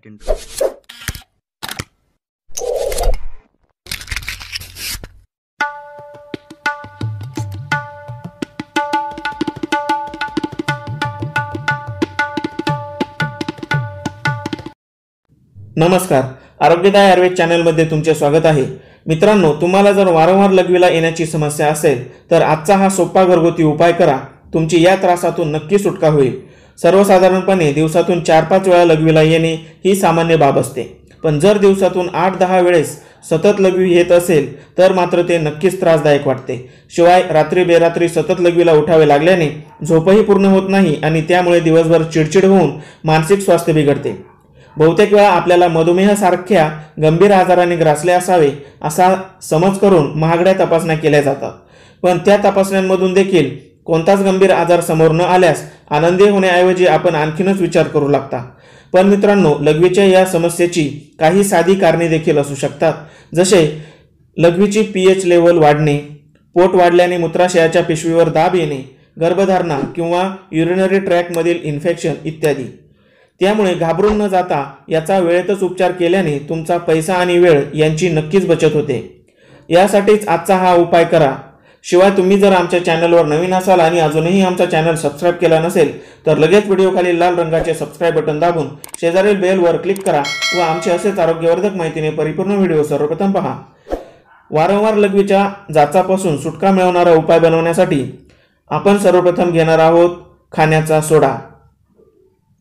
attend नमस्कार. आरोग्यदाय आयुर्वेद चॅनलमध्ये तुमचे स्वागत आहे. मित्रांनो तुम्हाला जर वारंवार लघवीला येण्याची समस्या असेल तर आजचा हा सोपा घरगुती उपाय करा. तुमची या त्रासातून नक्की सुटका होईल. सर्वसाधारणपणे दिवसातून चार पाच वेळा लघवीला येणे ही सामान्य बाब असते. पण जर दिवसातून आठ दहा वेळेस सतत लघवी येत असेल तर मात्र ते नक्कीच त्रासदायक वाटते. शिवाय रात्री बेरात्री सतत लघवीला उठावे लागल्याने झोपही पूर्ण होत नाही आणि त्यामुळे दिवसभर चिडचिड होऊन मानसिक स्वास्थ्य बिघडते. बहुतेक वेळा आपल्याला मधुमेहासारख्या गंभीर आजाराने ग्रासले असावे असा समज करून महागड्या तपासण्या केल्या जातात. पण त्या तपासण्यांमधून देखील कोणताच गंभीर आजार समोर न आल्यास आनंदी होण्याऐवजी आपण आणखीनच विचार करू लागता. पण मित्रांनो लघवीच्या या समस्येची काही साधी कारणे देखील असू शकतात. जसे लघवीची पी एच लेवल वाढणे पोट वाढल्याने मूत्राशयाच्या पिशवीवर दाब येणे गर्भधारणा किंवा युरिनरी ट्रॅकमधील इन्फेक्शन इत्यादी. त्यामुळे घाबरून न जाता याचा वेळेतच उपचार केल्याने तुमचा पैसा आणि वेळ यांची नक्कीच बचत होते. यासाठीच आजचा हा उपाय करा. शिवाय तुम्ही जर आमच्या चॅनलवर नवीन असाल आणि अजूनही आमचा चॅनल सबस्क्राईब केला नसेल तर लगेच व्हिडिओखाली लाल रंगाचे सबस्क्राईब बटन दाबून शेजारील बेलवर क्लिक करा व आमचे असेच आरोग्यवर्धक माहितीने परिपूर्ण व्हिडिओ सर्वप्रथम पहा. वारंवार लघवीच्या जाचापासून सुटका मिळवणारा उपाय बनवण्यासाठी आपण सर्वप्रथम घेणार आहोत खाण्याचा सोडा.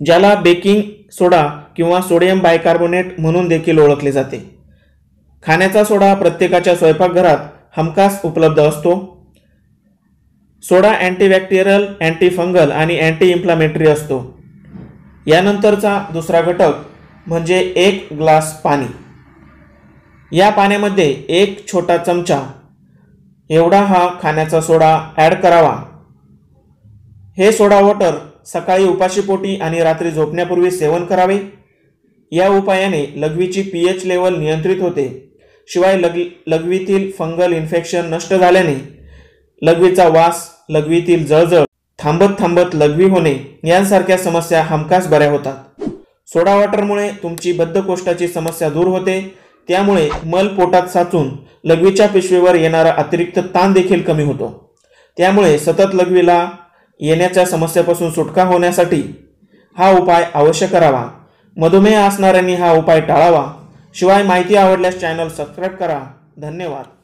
ज्याला बेकिंग सोडा किंवा सोडियम बायकार्बोनेट म्हणून देखील ओळखले जाते. खाण्याचा सोडा प्रत्येकाच्या स्वयंपाकघरात हमखास उपलब्ध असतो. सोडा अँटीबॅक्टेरियल अँटीफंगल आणि अँटी इन्फ्लामेटरी असतो. यानंतरचा दुसरा घटक म्हणजे एक ग्लास पाणी. या पाण्यामध्ये एक छोटा चमचा एवढा हा खाण्याचा सोडा ॲड करावा. हे सोडा वॉटर सकाळी उपाशीपोटी आणि रात्री झोपण्यापूर्वी सेवन करावे. या उपायाने लघवीची पी एच लेवल नियंत्रित होते. शिवाय लग लघवीतील फंगल इन्फेक्शन नष्ट झाल्याने लघवीचा वास लघवीतील जळजळ थांबत थांबत लघवी होणे यांसारख्या समस्या हमखास बऱ्या होतात. सोडा वॉटरमुळे तुमची बद्धकोष्ठाची समस्या दूर होते. त्यामुळे मल पोटात साचून लघवीच्या पिशवीवर येणारा अतिरिक्त ताण देखील कमी होतो. त्यामुळे सतत लघवीला येण्याच्या समस्येपासून सुटका होण्यासाठी हा उपाय अवश्य करावा. मधुमेह असणाऱ्यांनी हा उपाय टाळावा. शिवाय माहिती आवडल्यास चॅनल सबस्क्राईब करा. धन्यवाद.